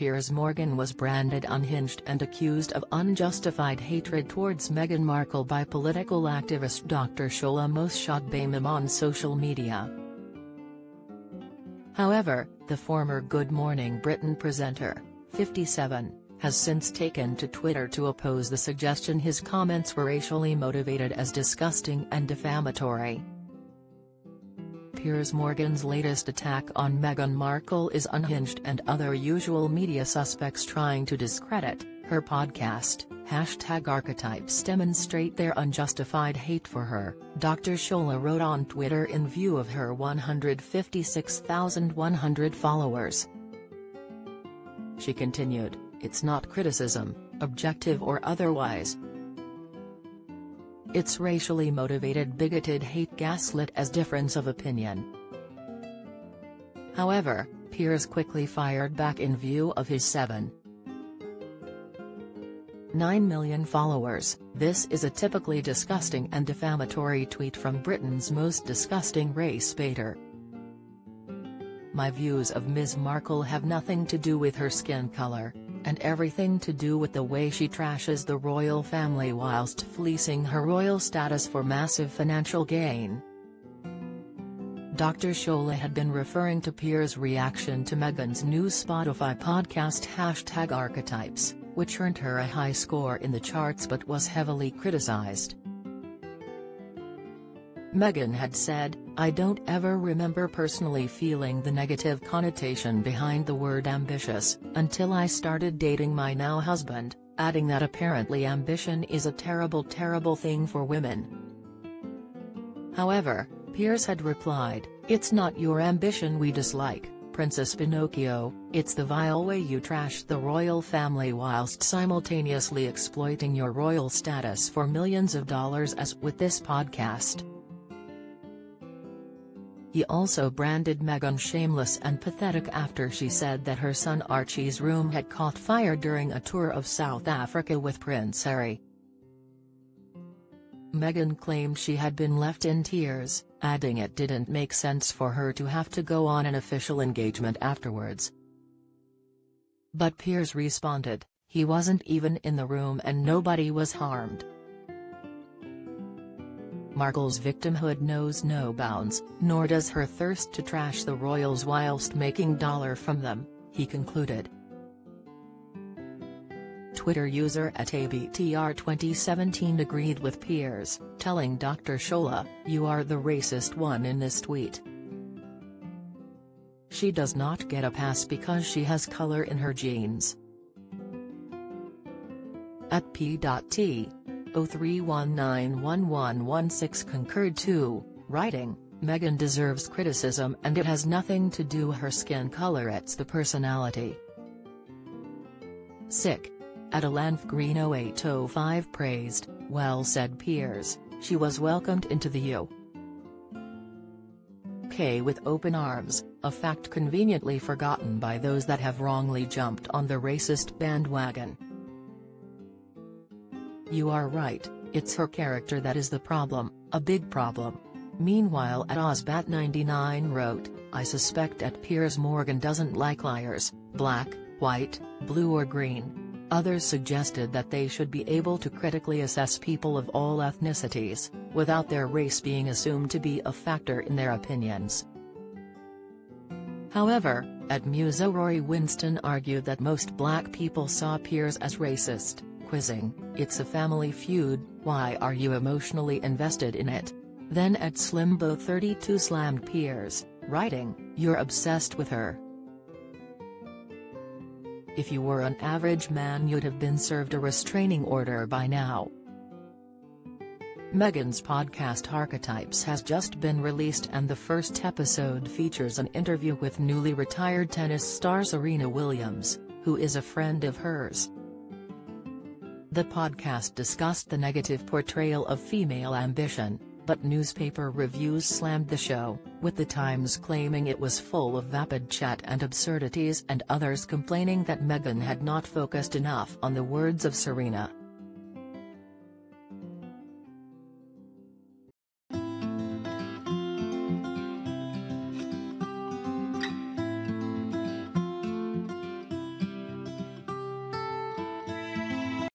Piers Morgan was branded unhinged and accused of unjustified hatred towards Meghan Markle by political activist Dr. Shola Mos-Shogbamimu on social media. However, the former Good Morning Britain presenter, 57, has since taken to Twitter to oppose the suggestion his comments were racially motivated as disgusting and defamatory. Piers Morgan's latest attack on Meghan Markle is unhinged and other usual media suspects trying to discredit her podcast, hashtag archetypes demonstrate their unjustified hate for her, Dr. Shola wrote on Twitter in view of her 156,100 followers. She continued, it's not criticism, objective or otherwise, it's racially motivated bigoted hate gaslit as difference of opinion. However, Piers quickly fired back in view of his 7. 9 million followers, this is a typically disgusting and defamatory tweet from Britain's most disgusting race baiter. My views of Ms. Markle have nothing to do with her skin color, and everything to do with the way she trashes the royal family whilst fleecing her royal status for massive financial gain. Dr. Shola had been referring to Piers' reaction to Meghan's new Spotify podcast Hashtag Archetypes, which earned her a high score in the charts but was heavily criticized. Meghan had said, I don't ever remember personally feeling the negative connotation behind the word ambitious, until I started dating my now husband, adding that apparently ambition is a terrible terrible thing for women. However, Piers had replied, it's not your ambition we dislike, Princess Pinocchio, it's the vile way you trash the royal family whilst simultaneously exploiting your royal status for millions of dollars as with this podcast. He also branded Meghan shameless and pathetic after she said that her son Archie's room had caught fire during a tour of South Africa with Prince Harry. Meghan claimed she had been left in tears, adding it didn't make sense for her to have to go on an official engagement afterwards. But Piers responded, he wasn't even in the room and nobody was harmed. Markle's victimhood knows no bounds, nor does her thirst to trash the royals whilst making dollar from them, he concluded. Twitter user at ABTR2017 agreed with Piers, telling Dr. Shola, you are the racist one in this tweet. She does not get a pass because she has color in her genes. At P.T. 03191116 concurred to, writing, Meghan deserves criticism and it has nothing to do her skin color it's the personality. Sick. Adelanth Green 0805 praised, well said Piers, she was welcomed into the U. K with open arms, a fact conveniently forgotten by those that have wrongly jumped on the racist bandwagon. You are right, it's her character that is the problem, a big problem. Meanwhile at Ozbat99 wrote, I suspect that Piers Morgan doesn't like liars, black, white, blue or green. Others suggested that they should be able to critically assess people of all ethnicities, without their race being assumed to be a factor in their opinions. However, at Musa Rory Winston argued that most black people saw Piers as racist quizzing, it's a family feud, why are you emotionally invested in it? Then at Slimbo32 slammed Piers, writing, you're obsessed with her. If you were an average man you'd have been served a restraining order by now. Meghan's podcast Archetypes has just been released and the first episode features an interview with newly retired tennis star Serena Williams, who is a friend of hers. The podcast discussed the negative portrayal of female ambition, but newspaper reviews slammed the show, with the Times claiming it was full of vapid chat and absurdities and others complaining that Meghan had not focused enough on the words of Serena.